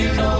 you know